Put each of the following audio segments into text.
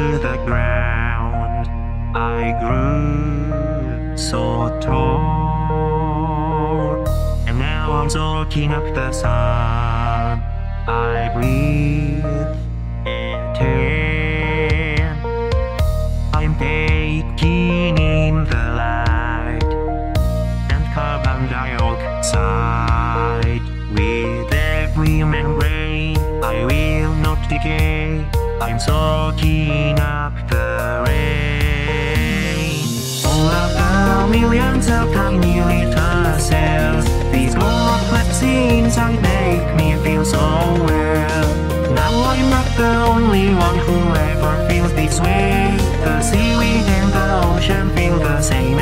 To the ground. I grew so tall, and now I'm soaking up the sun. I breathe and tan. I'm taking in the light and carbon dioxide. With every membrane, I will not decay. I'm soaking up the rain. All of the millions of tiny little cells, these droplets inside make me feel so well. Now I'm not the only one who ever feels this way. The seaweed and the ocean feel the same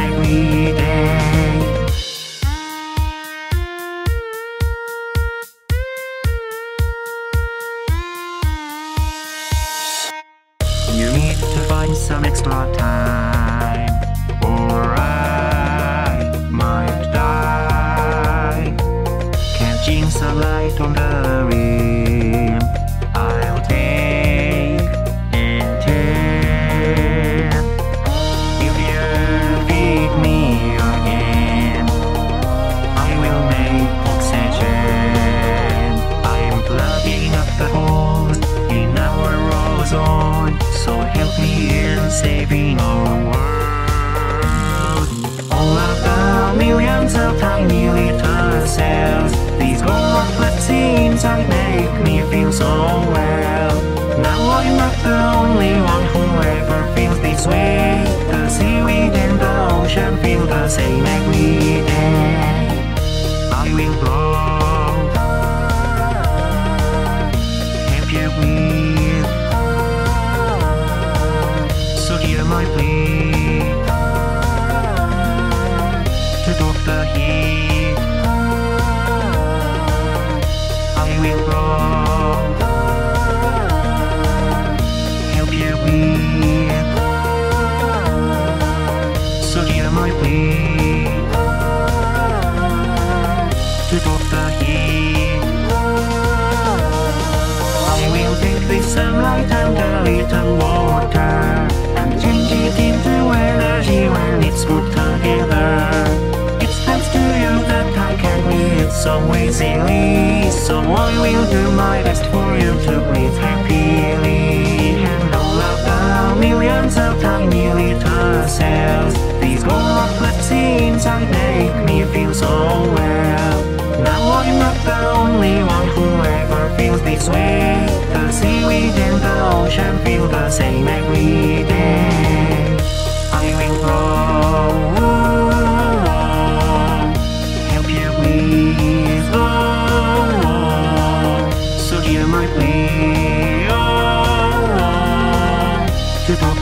some extra time, or I might die. Catching sunlight on the rim, saving our world. All of the millions of tiny little cells, these droplets inside make me feel so well. Now I'm not the only one who ever feels this way. The seaweed and the ocean feel the same every day. I will grow. Little water and change it into energy when it's put together. It's thanks to you that I can breathe so easily. So I will do my best for you to breathe happily. And all of the millions of tiny little cells, these droplets inside make me feel so ocean feel the same every day. I will grow, help you breathe. Oh, so hear my plea. To talk